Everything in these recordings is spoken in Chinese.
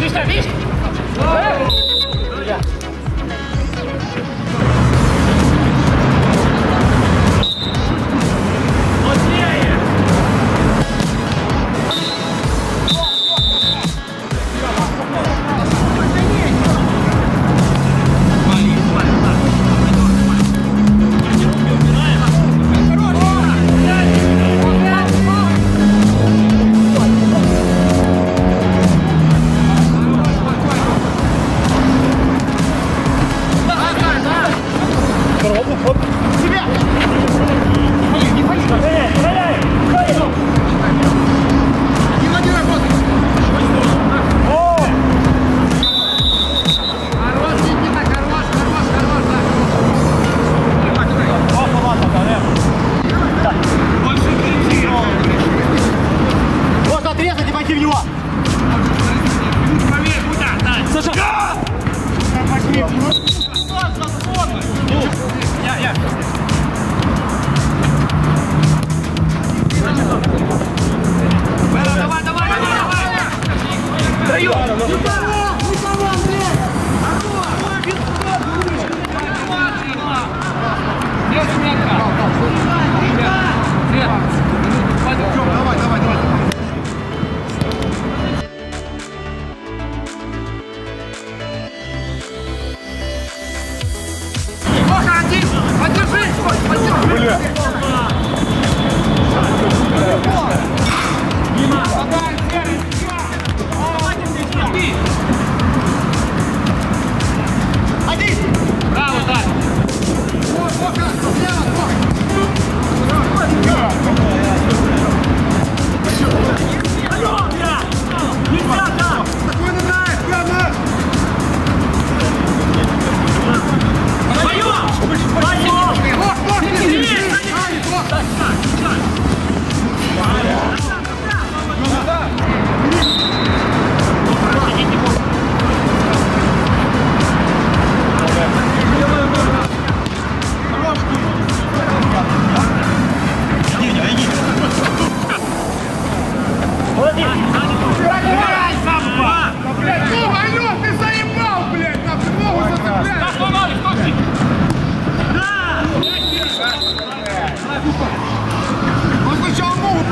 Vista, vista! Бейте в него! Саша!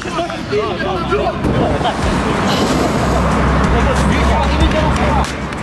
快！